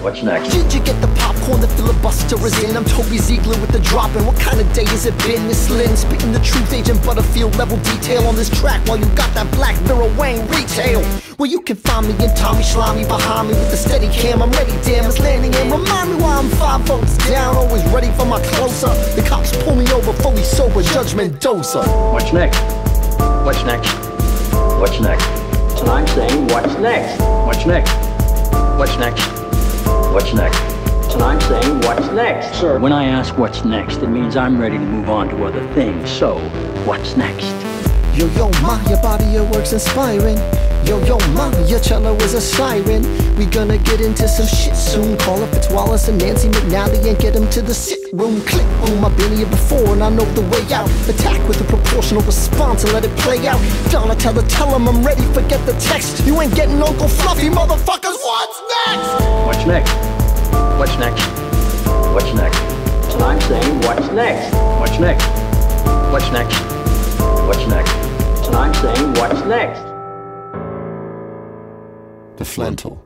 What's next? Did you get the popcorn? The filibuster is in. I'm Toby Ziegler with the drop. And what kind of day has it been? Miss Lynn spitting the truth, Agent Butterfield level detail on this track while you got that black mirror Wayne retail. Well, you can find me in Tommy Schlamme behind me with the steady cam. I'm ready, damn, it's landing in. Remind me why I'm five votes down, always ready for my closer. The cops pull me over, fully sober, judgment doser. What's next? What's next? What's next? And I'm saying, what's next? What's next? What's next? What's next? And I'm saying, what's next? Sir, when I ask what's next, it means I'm ready to move on to other things. So, what's next? Yo, yo, ma, your body, your work's inspiring. Yo, yo, ma, your cello is a siren. We gonna get into some shit soon. Call up Fitzwallace and Nancy McNally and get them to the Sit Room. Click oh, boom, I've been here before and I know the way out. Attack with a proportional response and let it play out. Donnatella, tell him I'm ready, forget the text. You ain't getting Uncle Fluffy, motherfuckers. What's next? What's next? What's next? What's next? And I'm saying, what's next? What's next? What's next? What's next? And I'm saying, what's next? The Flental.